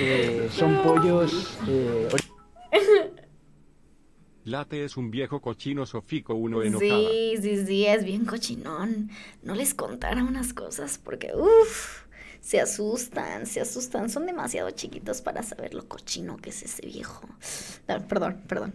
Eh, son pollos. Eh, Late es un viejo cochino sofico uno enojada. Sí, sí, sí, es bien cochinón. No les contara unas cosas porque, uff, se asustan, se asustan. Son demasiado chiquitos para saber lo cochino que es ese viejo. Ah, perdón, perdón.